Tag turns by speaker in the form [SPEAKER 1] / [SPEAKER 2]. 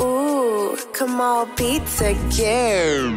[SPEAKER 1] Ooh, come on, beat again.